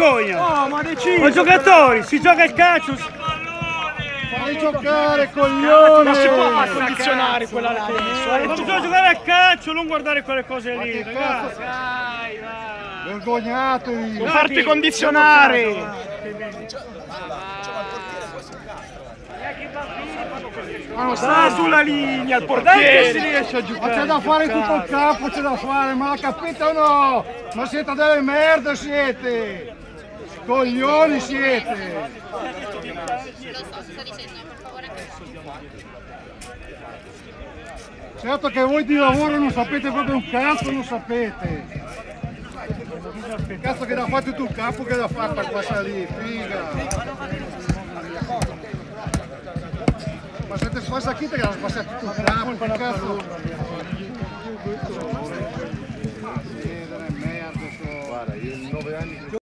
vergogna! Oh, ma decidi! Ma giocatori, si gioca il calcio! Fai giocare, coglione! Ma si può far condizionare quella là adesso, eh? Ma bisogna giocare al calcio, non guardare quelle cose Ma lì, ragazzi! cazzo? Vergognatevi! Non farti condizionare! Ma non sta sulla linea il Dai che si portiere! riesce a Ma c'è giocare. da fare tutto il campo, c'è da fare, ma la capite o no? Ma siete delle merde siete! Coglioni siete! Certo che voi di lavoro non sapete proprio un cazzo, non sapete! Cazzo che l'ha fatto tu il capo che l'ha fatta questa lì, figa! Ma siete questa chi te che l'ha sbassata tutto il capo, che cazzo! Guarda, io in nove anni...